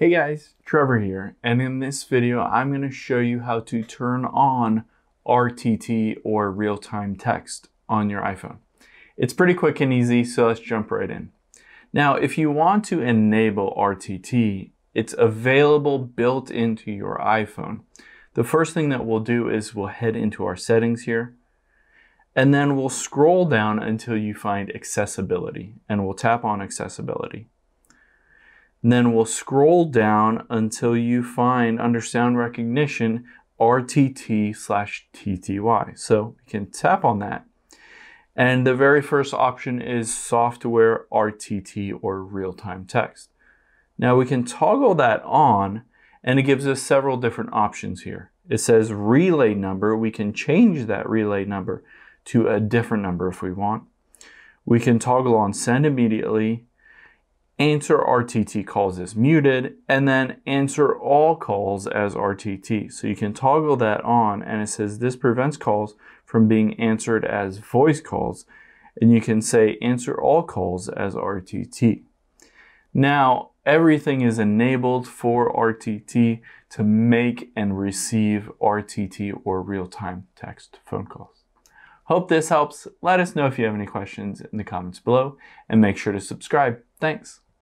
Hey guys, Trevor here, and in this video I'm going to show you how to turn on RTT or real-time text on your iPhone. It's pretty quick and easy, so let's jump right in. Now, if you want to enable RTT, it's available built into your iPhone. The first thing that we'll do is we'll head into our settings here, and then we'll scroll down until you find accessibility, and we'll tap on accessibility. Then we'll scroll down until you find under sound recognition RTT slash TTY. So we can tap on that. And the very first option is software RTT or real-time text. Now we can toggle that on and it gives us several different options here. It says relay number. We can change that relay number to a different number if we want. We can toggle on send immediately answer RTT calls is muted, and then answer all calls as RTT. So you can toggle that on, and it says this prevents calls from being answered as voice calls, and you can say answer all calls as RTT. Now, everything is enabled for RTT to make and receive RTT or real-time text phone calls. Hope this helps. Let us know if you have any questions in the comments below and make sure to subscribe. Thanks.